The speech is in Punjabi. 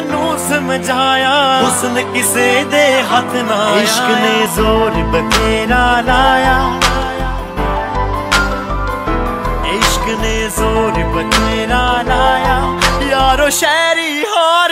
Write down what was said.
ਮਝਾਇਆ ਹੁਸਨ ਕਿਸੇ ਦੇ ਹੱਥ ਨਾ ਇਸ਼ਕ ਨੇ ਜ਼ੋਰ ਬਥੇਰਾ ਲਾਇਆ। ਇਸ਼ਕ ਨੇ ਜ਼ੋਰ ਬਥੇਰਾ ਲਾਇਆ। ਯਾਰੋ ਸ਼ਹਿਰੀ ਹਾਰ